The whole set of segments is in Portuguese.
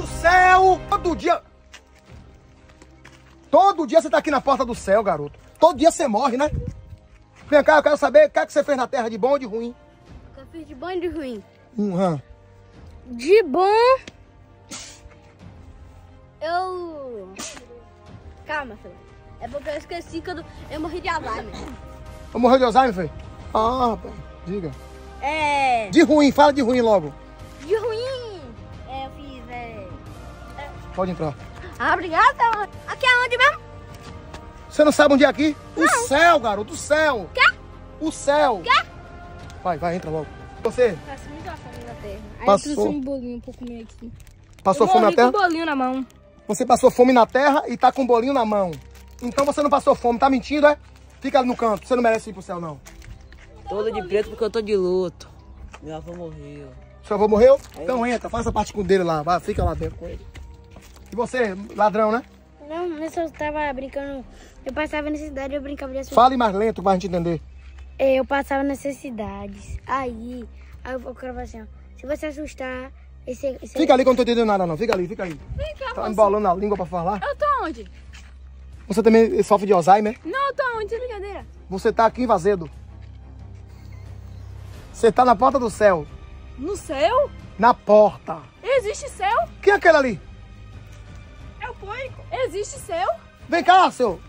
do céu! Todo dia. Todo dia você tá aqui na porta do céu, garoto. Todo dia você morre, né? Vem cá, eu quero saber o que, é que você fez na terra de bom ou de ruim. Eu fiz de bom e de ruim. Uhum. De bom. Eu. Calma, filho. É porque eu esqueci que eu, morri de Alzheimer. Eu morreu de Alzheimer, foi? Ah, rapaz, diga. É. De ruim, fala de ruim logo. Pode entrar. Ah, obrigada. Aqui é onde mesmo? Você não sabe onde é aqui? O céu, garoto, o céu. Quê? O céu. Quê? Vai, vai, entra logo. Você Passei muita fome na terra. Aí Passou. eu trouxe um bolinho pra comer aqui. passou eu fome na terra? com um bolinho na mão. Você passou fome na terra e tá com um bolinho na mão. Então você não passou fome, tá mentindo, é? Fica ali no canto, você não merece ir pro céu, não. Todo de preto porque eu tô de luto. Meu avô morreu. Seu avô morreu? Então entra, faça parte com dele lá, vai, fica lá dentro com ele. E você, ladrão, né? Não, nessa eu tava brincando. Eu passava necessidade, eu brincava de assustar. Fale mais lento pra gente entender. Eu passava necessidades. Aí, aí eu falava assim, ó. Se você assustar, esse, esse Fica ali que eu não tô entendendo nada, não. Fica ali, fica aí. Vem cá, Tá moço. embolando a língua pra falar. Eu tô onde? Você também sofre de Alzheimer? Não, eu tô onde? Brincadeira. Você tá aqui em Vazedo. Você tá na porta do céu. No céu? Na porta. Existe céu? Quem é aquele ali? Existe céu? Vem cá, seu.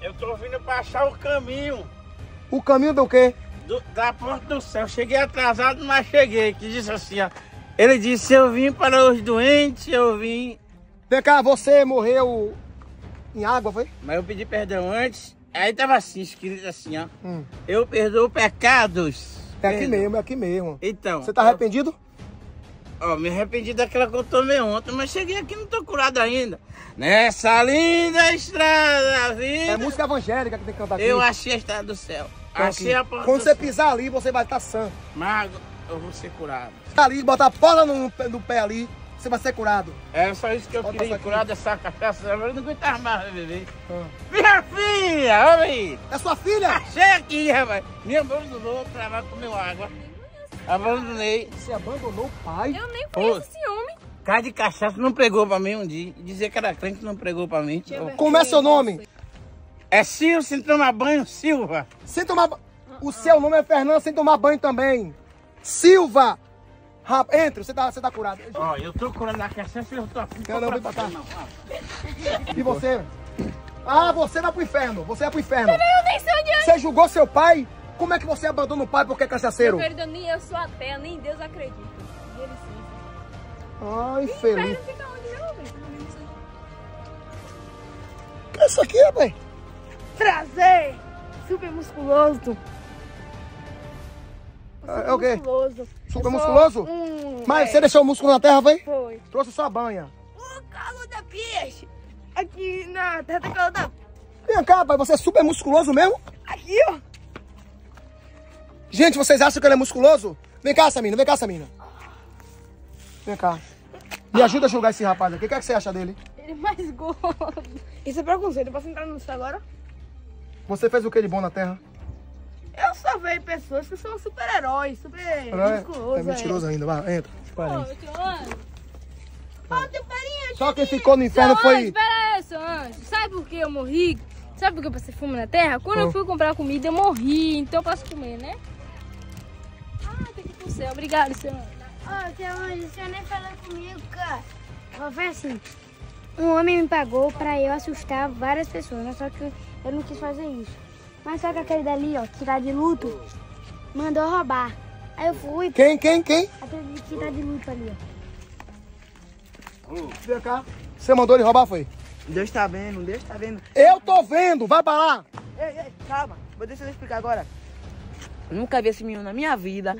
Eu tô vindo pra achar o caminho O caminho do quê? do- da porta do céu. Cheguei atrasado, mas cheguei. Que disse assim, ó. Ele disse, eu vim para os doentes, eu vim... Vem cá, você morreu em água, foi? Mas eu pedi perdão antes. Aí tava assim, escrito assim, ó. Hum. Eu perdoo pecados. É aqui Perdão. mesmo, é aqui mesmo. Então. Você tá arrependido? Ó, me arrependi daquela que eu tomei ontem, mas cheguei aqui e não tô curado ainda. Nessa linda estrada da vida. É música evangélica que tem que cantar aqui. Eu achei a estrada do céu. Então, Achei aqui. a porta Quando do você céu. pisar ali, você vai estar sã. Mago, eu vou ser curado. Ali, botar a porta no, no pé ali, você vai ser curado. Era só isso que eu Bota queria curar dessa cachaça. Eu não aguentava mais beber. Ah. Minha filha, olha aí. É sua filha? Achei aqui, rapaz. Me abandonou pra lá comer água. Abandonei. Você abandonou o pai? Eu nem conheço esse homem. Cara de cachaça não pregou pra mim um dia. Dizia que era crente não pregou pra mim. Como é seu nome? É Silvio sem tomar banho, Silva. Sem tomar ba- O seu nome é Fernando sem tomar banho também. Silva! Rap... Entra, você tá, você tá curado. Ó, eu tô curando a cachaça e eu tô afim. Não, não, vem pra cá. E você? Ah, você vai pro inferno. Você vai pro inferno. Eu nem sei onde é. Você julgou seu pai? Como é que você abandona o pai porque é cachaceiro? Meu querido, nem eu sou ateia, nem Deus acredita. E ele sim. Ai, feliz. Fica onde, jovem? O que é isso aqui, rapaz? Prazer! Super musculoso. É, é o quê? Musculoso. Super musculoso? Um, Mas é, você deixou o músculo na terra, foi? Foi. Trouxe sua banha. O calo da peixe. Aqui na terra do calo da... Vem cá, rapaz, você é super musculoso mesmo? Aqui, ó. Gente, vocês acham que ele é musculoso? Vem cá, Samina, vem cá, Samina. Vem cá. Me ajuda a julgar esse rapaz aqui. O que, é que você acha dele? Ele é mais gordo. Isso é preconceito. Eu posso entrar no céu agora? Você fez o que de bom na terra? Eu só vejo pessoas que são super-heróis, super Não é? musculosos. É mentiroso ainda. Vai, entra. Parente. Tem farinha. Só quem ficou no inferno Seu foi. anjo, pera aí, seu anjo. Sabe por que eu morri? Sabe por que eu passei fome na terra? Quando Ah. eu fui comprar comida, eu morri. Então eu posso comer, né? Ah, tem que ir pro céu. Obrigado, seu anjo. Ó, seu anjo, o senhor nem falou comigo, cara. Ó, Foi assim, um homem me pagou pra eu assustar várias pessoas, né? Só que eu não quis fazer isso. Mas só que aquele dali, ó, que tá de luto, mandou roubar. Aí eu fui, Quem, quem, quem? aquele que tá de luto ali, ó. Vem cá. Você mandou ele roubar, foi? Deus tá vendo, Deus tá vendo. Eu tô vendo, vai pra lá. Ei, ei, calma. Vou deixar eu explicar agora. Nunca vi esse menino na minha vida.